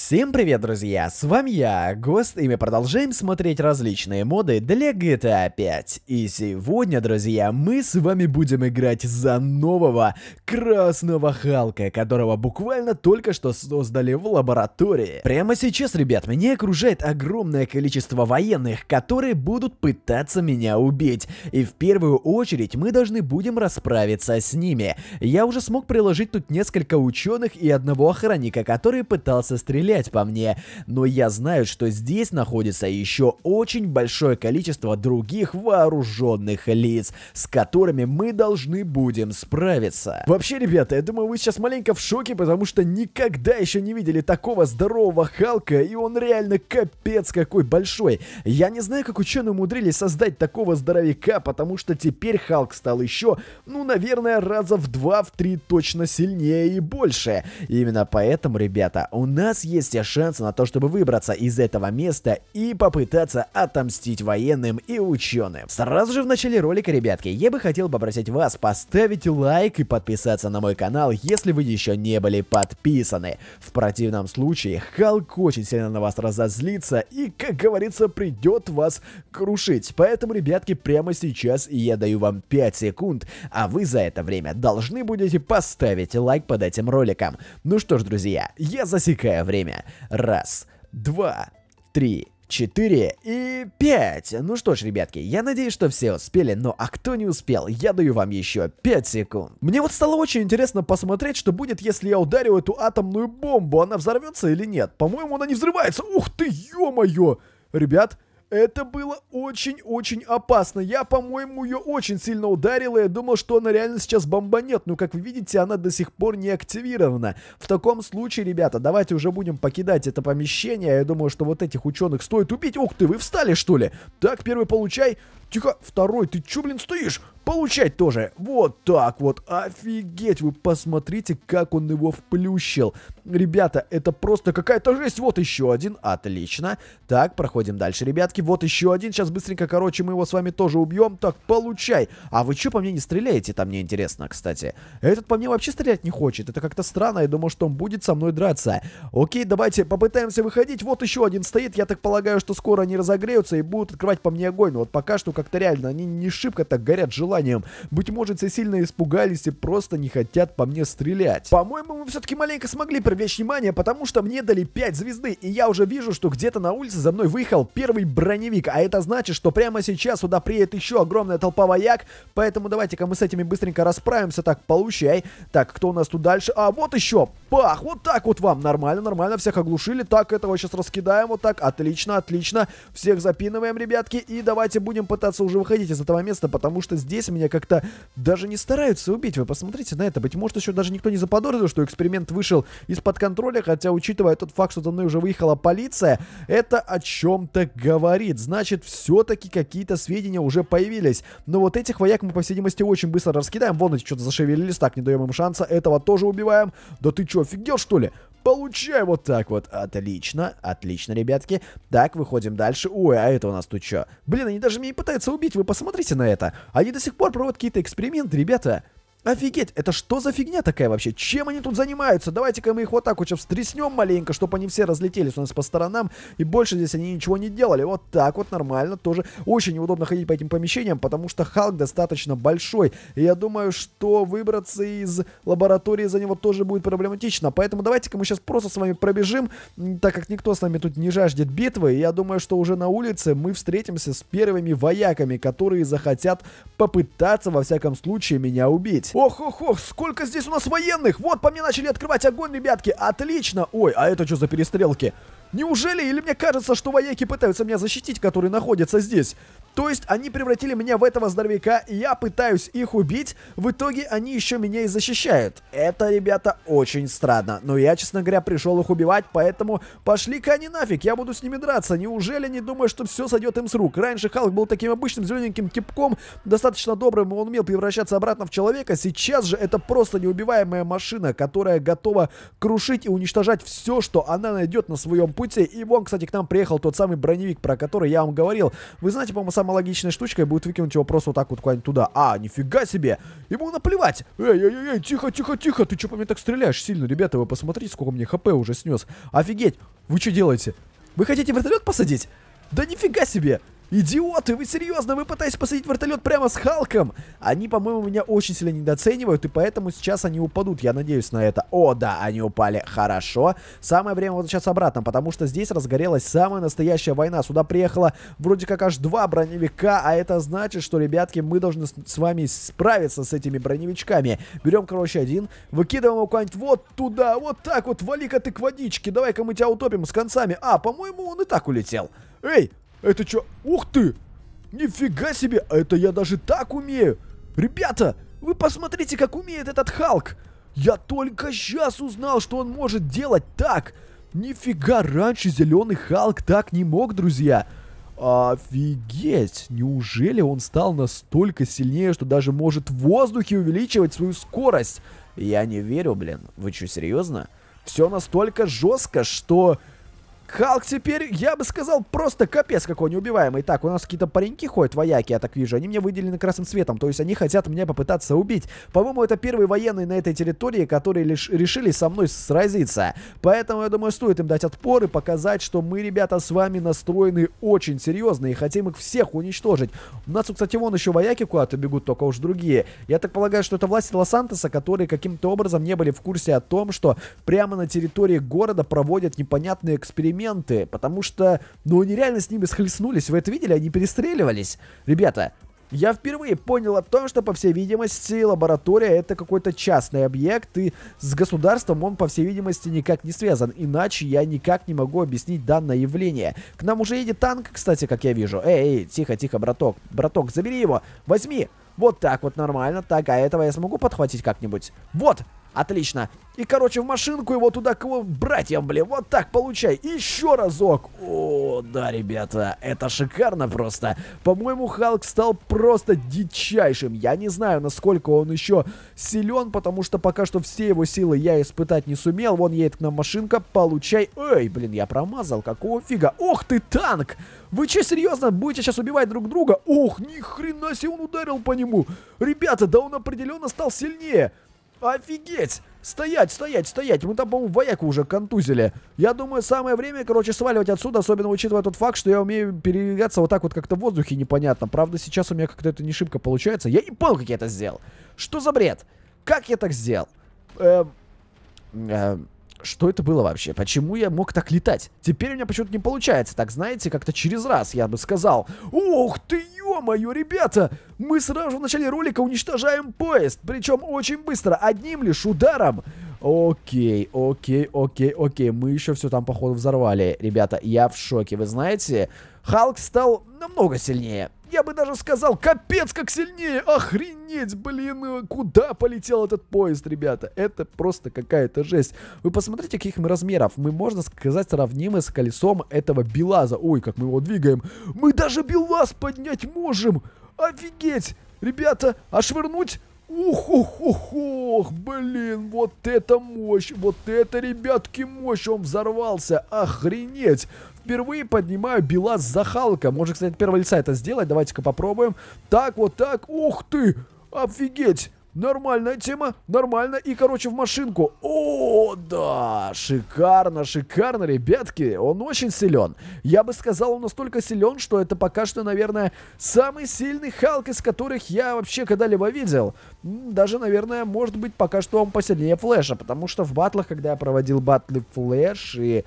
Всем привет, друзья! С вами я, Гост, и мы продолжаем смотреть различные моды для GTA 5. И сегодня, друзья, мы с вами будем играть за нового Красного Халка, которого буквально только что создали в лаборатории. Прямо сейчас, ребят, меня окружает огромное количество военных, которые будут пытаться меня убить. И в первую очередь мы должны будем расправиться с ними. Я уже смог приложить тут несколько ученых и одного охранника, который пытался стрелять стрелять по мне, но я знаю, что здесь находится еще очень большое количество других вооруженных лиц, с которыми мы должны будем справиться. Вообще, ребята, я думаю, вы сейчас маленько в шоке, потому что никогда еще не видели такого здорового Халка, и он реально капец какой большой. Я не знаю, как ученые умудрились создать такого здоровяка, потому что теперь Халк стал еще, ну, наверное, раза в два, в три точно сильнее и больше. Именно поэтому, ребята, у нас есть есть шансы на то, чтобы выбраться из этого места и попытаться отомстить военным и ученым. Сразу же в начале ролика, ребятки, я бы хотел попросить вас поставить лайк и подписаться на мой канал, если вы еще не были подписаны. В противном случае Халк очень сильно на вас разозлится и, как говорится, придет вас крушить. Поэтому, ребятки, прямо сейчас я даю вам 5 секунд, а вы за это время должны будете поставить лайк под этим роликом. Ну что ж, друзья, я засекаю время время. Раз, два, три, четыре и пять. Ну что ж, ребятки, я надеюсь, что все успели, но а кто не успел, я даю вам еще 5 секунд. Мне вот стало очень интересно посмотреть, что будет, если я ударю эту атомную бомбу. Она взорвется или нет? По-моему, она не взрывается. Ух ты, ё-моё! Ребят, это было очень-очень опасно. Я, по-моему, ее очень сильно ударил, и я думал, что она реально сейчас бомбанет. Но, как вы видите, она до сих пор не активирована. В таком случае, ребята, давайте уже будем покидать это помещение. Я думаю, что вот этих ученых стоит убить. Ух ты, вы встали, что ли? Так, первый получай. Тихо, второй, ты чё, блин, стоишь? Получать тоже. Вот так вот. Офигеть, вы посмотрите, как он его вплющил. Ребята, это просто какая-то жесть. Вот еще один. Отлично. Так, проходим дальше, ребятки. Вот еще один. Сейчас быстренько, короче, мы его с вами тоже убьем. Так, получай. А вы что по мне не стреляете? Там мне интересно, кстати. Этот по мне вообще стрелять не хочет. Это как-то странно. Я думал, что он будет со мной драться. Окей, давайте попытаемся выходить. Вот еще один стоит. Я так полагаю, что скоро они разогреются и будут открывать по мне огонь. Но вот пока что как-то реально они не шибко так горят желанием. Быть может, все сильно испугались и просто не хотят по мне стрелять. По-моему, мы все-таки маленько смогли привлечь внимание, потому что мне дали 5 звезды, и я уже вижу, что где-то на улице за мной выехал первый броневик, а это значит, что прямо сейчас сюда приедет еще огромная толпа вояк, поэтому давайте-ка мы с этими быстренько расправимся. Так, получай. Так, кто у нас тут дальше? А, вот еще. Пах, вот так вот вам. Нормально, нормально, всех оглушили. Так, этого сейчас раскидаем вот так. Отлично, отлично. Всех запинываем, ребятки, и давайте будем пытаться уже выходить из этого места, потому что здесь меня как-то даже не стараются убить. Вы посмотрите на это. Быть может, еще даже никто не заподозрил, что эксперимент вышел из-под контроля, хотя, учитывая тот факт, что за мной уже выехала полиция, это о чем-то говорит. Значит, все-таки какие-то сведения уже появились. Но вот этих вояк мы, по всей видимости, очень быстро раскидаем. Вон эти что-то зашевелились. Так, не даем им шанса. Этого тоже убиваем. Да ты что, офигел, что ли? Получай вот так вот. Отлично, отлично, ребятки. Так, выходим дальше. Ой, а это у нас тут что? Блин, они даже меня пытаются убить, вы посмотрите на это. Они до сих пор проводят какие-то эксперименты, ребята. Офигеть, это что за фигня такая вообще? Чем они тут занимаются? Давайте-ка мы их вот так вот сейчас встряснем маленько, чтобы они все разлетелись у нас по сторонам. И больше здесь они ничего не делали. Вот так вот нормально тоже. Очень неудобно ходить по этим помещениям, потому что Халк достаточно большой. И я думаю, что выбраться из лаборатории за него тоже будет проблематично. Поэтому давайте-ка мы сейчас просто с вами пробежим, так как никто с нами тут не жаждет битвы. И я думаю, что уже на улице мы встретимся с первыми вояками, которые захотят попытаться, во всяком случае, меня убить. Ох-ох-ох, сколько здесь у нас военных! Вот, по мне начали открывать огонь, ребятки. Отлично. Ой, а это что за перестрелки? Неужели? Или мне кажется, что вояки пытаются меня защитить, которые находятся здесь? То есть они превратили меня в этого здоровяка, и я пытаюсь их убить, в итоге они еще меня и защищают. Это, ребята, очень странно. Но я, честно говоря, пришел их убивать, поэтому пошли-ка они нафиг, я буду с ними драться. Неужели не думаю, что все сойдет им с рук? Раньше Халк был таким обычным зелененьким типком, достаточно добрым, он умел превращаться обратно в человека. Сейчас же это просто неубиваемая машина, которая готова крушить и уничтожать все, что она найдет на своем пути. И вон, кстати, к нам приехал тот самый броневик, про который я вам говорил. Вы знаете, по-моему, самая логичная штучка будет выкинуть его просто вот так вот куда-нибудь туда. А, нифига себе! Ему наплевать! Эй, эй, эй, тихо, тихо, тихо! Ты что по мне так стреляешь сильно? Ребята, вы посмотрите, сколько мне хп уже снес. Офигеть! Вы что делаете? Вы хотите вертолет посадить? Да нифига себе! Идиоты, вы серьезно? Вы пытаетесь посадить вертолет прямо с Халком? Они, по-моему, меня очень сильно недооценивают, и поэтому сейчас они упадут. Я надеюсь на это. О, да, они упали. Хорошо. Самое время вот сейчас обратно, потому что здесь разгорелась самая настоящая война. Сюда приехало вроде как аж два броневика, а это значит, что, ребятки, мы должны с, вами справиться с этими броневичками. Берем, короче, один, выкидываем его куда-нибудь вот туда, вот так вот, вали-ка ты к водичке. Давай-ка мы тебя утопим с концами. А, по-моему, он и так улетел. Эй, это что? Ух ты! Нифига себе! Это я даже так умею! Ребята, вы посмотрите, как умеет этот Халк! Я только сейчас узнал, что он может делать так! Нифига, раньше зеленый Халк так не мог, друзья! Офигеть! Неужели он стал настолько сильнее, что даже может в воздухе увеличивать свою скорость? Я не верю, блин. Вы что, серьезно? Все настолько жестко, что Халк теперь, я бы сказал, просто капец какой неубиваемый. Так, у нас какие-то пареньки ходят, вояки, я так вижу. Они мне выделены красным цветом, то есть они хотят меня попытаться убить. По-моему, это первые военные на этой территории, которые лишь решили со мной сразиться. Поэтому, я думаю, стоит им дать отпор и показать, что мы, ребята, с вами настроены очень серьезно и хотим их всех уничтожить. У нас, кстати, вон еще вояки куда-то бегут, только уж другие. Я так полагаю, что это власти Лос-Сантоса, которые каким-то образом не были в курсе о том, что прямо на территории города проводят непонятные эксперименты элементы, потому что, ну, они реально с ними схлестнулись, вы это видели, они перестреливались. Ребята, я впервые понял о том, что, по всей видимости, лаборатория это какой-то частный объект, и с государством он, по всей видимости, никак не связан. Иначе я никак не могу объяснить данное явление. К нам уже едет танк, кстати, как я вижу. Эй, тихо, тихо, браток. Браток, забери его, возьми. Вот так вот нормально. Так, а этого я смогу подхватить как-нибудь? Вот, Отлично. И, короче, в машинку его туда к его братьям, блин. Вот так получай. Еще разок. О, да, ребята, это шикарно просто. По-моему, Халк стал просто дичайшим. Я не знаю, насколько он еще силен, потому что пока что все его силы я испытать не сумел. Вон едет к нам машинка. Получай. Эй, блин, я промазал. Какого фига? Ох ты, танк! Вы че, серьезно, будете сейчас убивать друг друга? Ох, ни хрена себе он ударил по нему. Ребята, да он определенно стал сильнее. Офигеть! Стоять, стоять, стоять! Мы там, по-моему, вояку уже контузили. Я думаю, самое время, короче, сваливать отсюда, особенно учитывая тот факт, что я умею передвигаться вот так вот как-то в воздухе непонятно. Правда, сейчас у меня как-то это не шибко получается. Я не понял, как я это сделал. Что за бред? Как я так сделал? Эм... Эм... Что это было вообще? Почему я мог так летать? Теперь у меня почему-то не получается. Так, знаете, как-то через раз, я бы сказал. Ух ты, ё-моё, ребята! Мы сразу же в начале ролика уничтожаем поезд. Причем очень быстро, одним лишь ударом. Окей, окей, окей, окей. Мы еще все там, походу, взорвали. Ребята, я в шоке. Вы знаете, Халк стал намного сильнее. Я бы даже сказал, капец как сильнее. Охренеть, блин, куда полетел этот поезд, ребята. Это просто какая-то жесть. Вы посмотрите, каких мы размеров. Мы, можно сказать, сравнимы с колесом этого Белаза. Ой, как мы его двигаем. Мы даже Белаз поднять можем. Офигеть. Ребята, а швырнуть Ух, ух, ух, ух, блин, вот это мощь, вот это, ребятки, мощь, он взорвался, охренеть. Впервые поднимаю Белаз за Халка, может, кстати, от первого лица это сделать, давайте-ка попробуем. Так, вот так, ух ты, офигеть. Нормальная тема, нормально. И, короче, в машинку. О, да, шикарно, шикарно, ребятки. Он очень силен. Я бы сказал, он настолько силен, что это пока что, наверное, самый сильный Халк, из которых я вообще когда-либо видел. Даже, наверное, может быть, пока что он посильнее Флэша, потому что в батлах, когда я проводил батлы Флэш и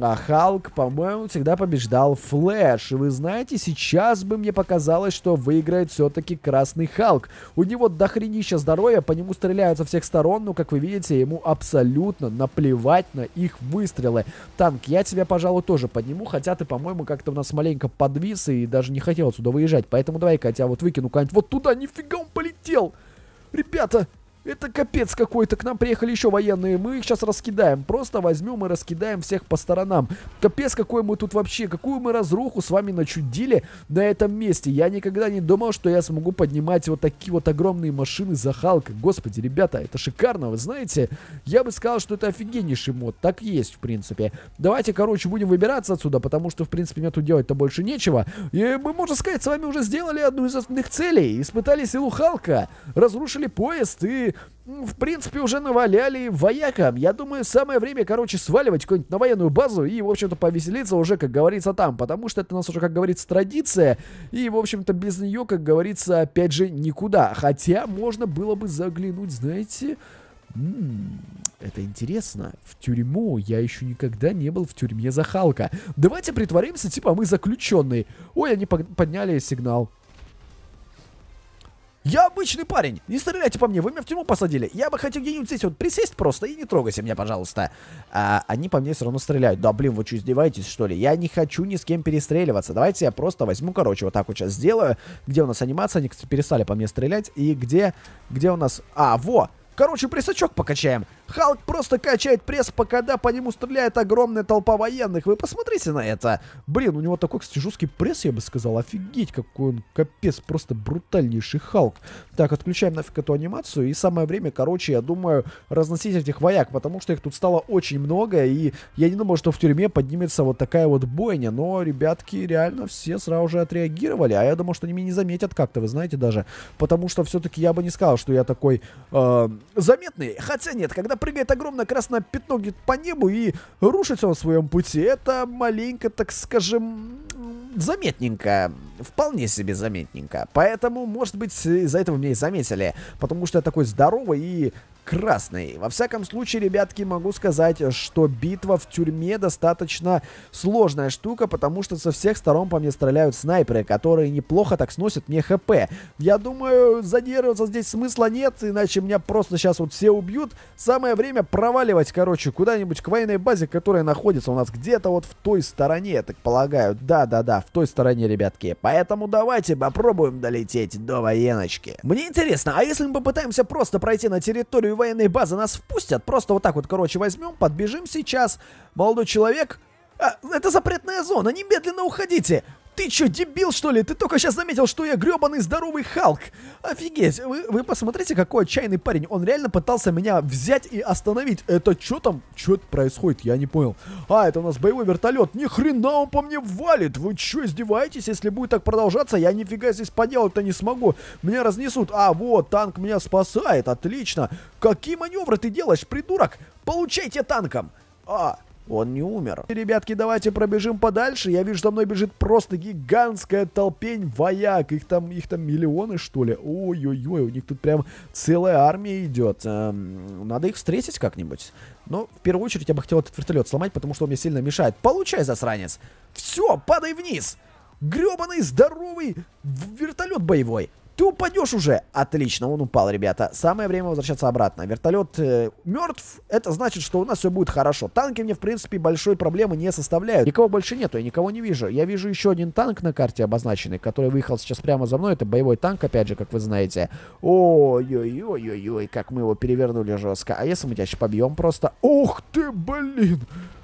а Халк, по-моему, всегда побеждал Флэш. И вы знаете, сейчас бы мне показалось, что выиграет все-таки Красный Халк. У него дохренища здоровья, по нему стреляют со всех сторон, но, как вы видите, ему абсолютно наплевать на их выстрелы. Танк, я тебя, пожалуй, тоже подниму, хотя ты, по-моему, как-то у нас маленько подвис и даже не хотел отсюда выезжать. Поэтому давай-ка я тебя вот выкину куда-нибудь вот туда. Нифига он полетел! Ребята, Это капец какой-то. К нам приехали еще военные. Мы их сейчас раскидаем. Просто возьмем и раскидаем всех по сторонам. Капец какой мы тут вообще. Какую мы разруху с вами начудили на этом месте. Я никогда не думал, что я смогу поднимать вот такие вот огромные машины за Халка. Господи, ребята, это шикарно. Вы знаете, я бы сказал, что это офигеннейший мод. Так есть, в принципе. Давайте, короче, будем выбираться отсюда, потому что, в принципе, мне тут делать-то больше нечего. И мы, можно сказать, с вами уже сделали одну из основных целей. Испытали силу Халка. Разрушили поезд и в принципе, уже наваляли воякам. Я думаю, самое время, короче, сваливать какую-нибудь на военную базу и, в общем-то, повеселиться уже, как говорится, там. Потому что это у нас уже, как говорится, традиция. И, в общем-то, без нее, как говорится, опять же, никуда. Хотя можно было бы заглянуть, знаете... М-м, это интересно. В тюрьму. Я еще никогда не был в тюрьме за Халка. Давайте притворимся, типа, мы заключенные. Ой, они подняли сигнал. Я обычный парень, не стреляйте по мне, вы меня в тюрьму посадили. Я бы хотел где-нибудь здесь вот присесть просто и не трогайте меня, пожалуйста. А, они по мне все равно стреляют. Да блин, вы что, издеваетесь, что ли? Я не хочу ни с кем перестреливаться. Давайте я просто возьму, короче, вот так вот сейчас сделаю. Где у нас анимация? Они, кстати, перестали по мне стрелять. И где, где у нас... А, во! Короче, прессачок покачаем. Халк просто качает пресс, пока да, по нему стреляет огромная толпа военных. Вы посмотрите на это. Блин, у него такой, кстати, жесткий пресс, я бы сказал. Офигеть, какой он капец, просто брутальнейший Халк. Так, отключаем нафиг эту анимацию. И самое время, короче, я думаю, разносить этих вояк, потому что их тут стало очень много. И я не думал, что в тюрьме поднимется вот такая вот бойня. Но ребятки реально все сразу же отреагировали. А я думал, что они меня не заметят как-то, вы знаете, даже. Потому что все-таки я бы не сказал, что я такой э, заметный. Хотя нет, когда прыгает огромное красное пятно где-то по небу и рушится на своем пути. Это маленько, так скажем, заметненько. Вполне себе заметненько. Поэтому, может быть, из-за этого меня и заметили. Потому что я такой здоровый и красный. Во всяком случае, ребятки, могу сказать, что битва в тюрьме достаточно сложная штука, потому что со всех сторон по мне стреляют снайперы, которые неплохо так сносят мне хп. Я думаю, задерживаться здесь смысла нет, иначе меня просто сейчас вот все убьют. Самое время проваливать, короче, куда-нибудь к военной базе, которая находится у нас где-то вот в той стороне, я так полагаю. Да-да-да, в той стороне, ребятки. Поэтому давайте попробуем долететь до военочки. Мне интересно, а если мы попытаемся просто пройти на территорию территорию военной базы нас впустят. Просто вот так вот, короче, возьмем, подбежим сейчас. Молодой человек... А, это запретная зона, немедленно уходите! Ты чё, дебил, что ли? Ты только сейчас заметил, что я гребаный здоровый Халк. Офигеть, вы, вы посмотрите, какой отчаянный парень. Он реально пытался меня взять и остановить. Это что там? Что это происходит? Я не понял. А, это у нас боевой вертолет. Ни хрена он по мне валит. Вы что, издеваетесь? Если будет так продолжаться, я нифига здесь поделать-то не смогу. Меня разнесут. А, вот, танк меня спасает. Отлично. Какие маневры ты делаешь, придурок? Получайте танком. А, он не умер. Ребятки, давайте пробежим подальше. Я вижу, за мной бежит просто гигантская толпень вояк. Их там, их там миллионы, что ли? Ой-ой-ой, у них тут прям целая армия идет. Эм, надо их встретить как-нибудь. Но в первую очередь я бы хотел этот вертолет сломать, потому что он мне сильно мешает. Получай, засранец. Все, падай вниз. Гребаный здоровый вертолет боевой. Ты упадешь уже. Отлично, он упал, ребята. Самое время возвращаться обратно. Вертолет э, мертв. Это значит, что у нас все будет хорошо. Танки мне, в принципе, большой проблемы не составляют. Никого больше нету, я никого не вижу. Я вижу еще один танк на карте обозначенный, который выехал сейчас прямо за мной. Это боевой танк, опять же, как вы знаете. Ой-ой-ой-ой-ой, как мы его перевернули жестко. А если мы тебя сейчас побьем просто... Ух ты, блин!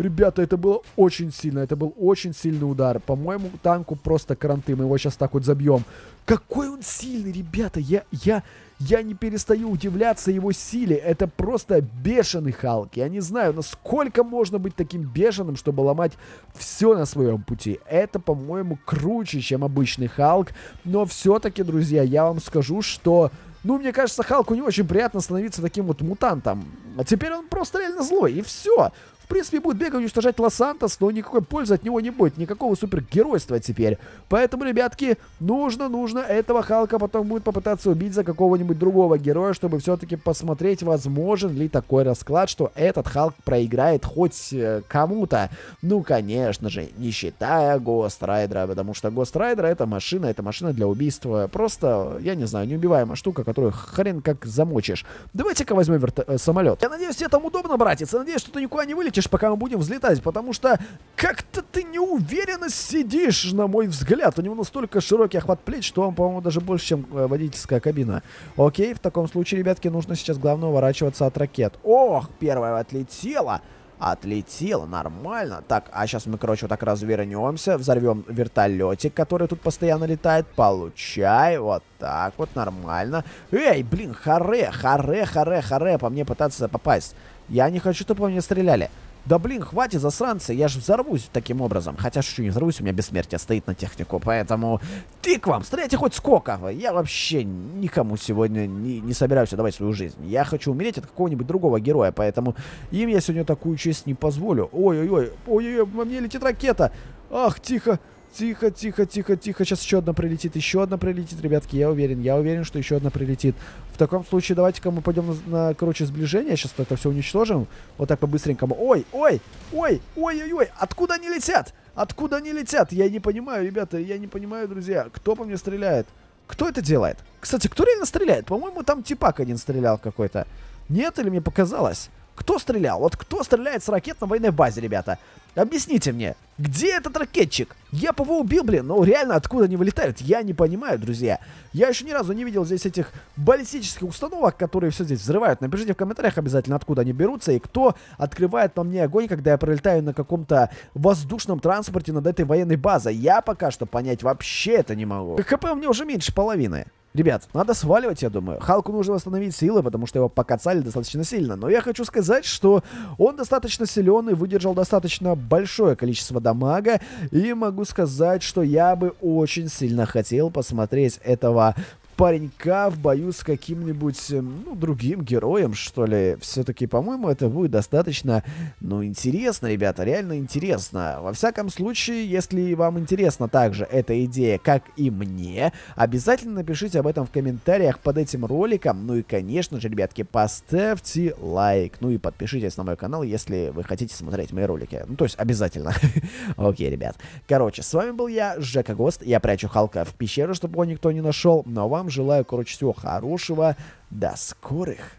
Ребята, это было очень сильно. Это был очень сильный удар. По-моему, танку просто кранты. Мы его сейчас так вот забьем. Какой он сильный, ребята. Я, я, я не перестаю удивляться его силе. Это просто бешеный Халк. Я не знаю, насколько можно быть таким бешеным, чтобы ломать все на своем пути. Это, по-моему, круче, чем обычный Халк. Но все-таки, друзья, я вам скажу, что... Ну, мне кажется, Халку не очень приятно становиться таким вот мутантом. А теперь он просто реально злой, и все принципе, будет бегать уничтожать Лос-Сантос, но никакой пользы от него не будет, никакого супергеройства теперь. Поэтому, ребятки, нужно, нужно этого Халка потом будет попытаться убить за какого-нибудь другого героя, чтобы все-таки посмотреть, возможен ли такой расклад, что этот Халк проиграет хоть э, кому-то. Ну, конечно же, не считая Гострайдера, потому что Гострайдер это машина, это машина для убийства. Просто, я не знаю, неубиваемая штука, которую хрен как замочишь. Давайте-ка возьмем э, самолет. Я надеюсь, тебе там удобно, братец. Я надеюсь, что ты никуда не вылетишь хочешь, пока мы будем взлетать? Потому что как-то ты неуверенно сидишь, на мой взгляд. У него настолько широкий охват плеч, что он, по-моему, даже больше, чем э, водительская кабина. Окей, в таком случае, ребятки, нужно сейчас главное уворачиваться от ракет. Ох, первая отлетела. Отлетела, нормально. Так, а сейчас мы, короче, вот так развернемся, взорвем вертолетик, который тут постоянно летает. Получай, вот так вот, нормально. Эй, блин, харе, харе, харе, харе, по мне пытаться попасть. Я не хочу, чтобы по мне стреляли. Да блин, хватит засранцы, я же взорвусь таким образом. Хотя что, не взорвусь, у меня бессмертие стоит на технику, поэтому ты к вам, стреляйте хоть сколько. Я вообще никому сегодня не, не собираюсь давать свою жизнь. Я хочу умереть от какого-нибудь другого героя, поэтому им я сегодня такую честь не позволю. Ой-ой-ой, ой-ой-ой, во мне летит ракета. Ах, тихо, Тихо, тихо, тихо, тихо. Сейчас еще одна прилетит, еще одна прилетит, ребятки. Я уверен, я уверен, что еще одна прилетит. В таком случае давайте-ка мы пойдем на, на, короче, сближение. Сейчас это все уничтожим. Вот так по-быстренькому. Ой, ой, ой, ой, ой, ой. Откуда они летят? Откуда они летят? Я не понимаю, ребята, я не понимаю, друзья. Кто по мне стреляет? Кто это делает? Кстати, кто реально стреляет? По-моему, там типак один стрелял какой-то. Нет, или мне показалось? Кто стрелял? Вот кто стреляет с ракет на военной базе, ребята? Объясните мне, где этот ракетчик? Я его убил, блин, но реально откуда они вылетают? Я не понимаю, друзья. Я еще ни разу не видел здесь этих баллистических установок, которые все здесь взрывают. Напишите в комментариях обязательно, откуда они берутся и кто открывает по мне огонь, когда я пролетаю на каком-то воздушном транспорте над этой военной базой. Я пока что понять вообще это не могу. ХП у меня уже меньше половины. Ребят, надо сваливать, я думаю. Халку нужно восстановить силы, потому что его покацали достаточно сильно. Но я хочу сказать, что он достаточно силен и выдержал достаточно большое количество дамага. И могу сказать, что я бы очень сильно хотел посмотреть этого паренька в бою с каким-нибудь, эм, ну, другим героем, что ли. Все-таки, по-моему, это будет достаточно, ну, интересно, ребята, реально интересно. Во всяком случае, если вам интересна также эта идея, как и мне, обязательно напишите об этом в комментариях под этим роликом. Ну и, конечно же, ребятки, поставьте лайк. Ну и подпишитесь на мой канал, если вы хотите смотреть мои ролики. Ну, то есть, обязательно. Окей, ребят. Короче, с вами был я, Жека Гост. Я прячу Халка в пещеру, чтобы его никто не нашел. Но вам желаю, короче, всего хорошего. До скорых.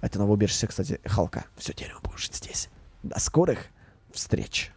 Это новое убежище, кстати, Халка. Все, он будет здесь. До скорых встреч.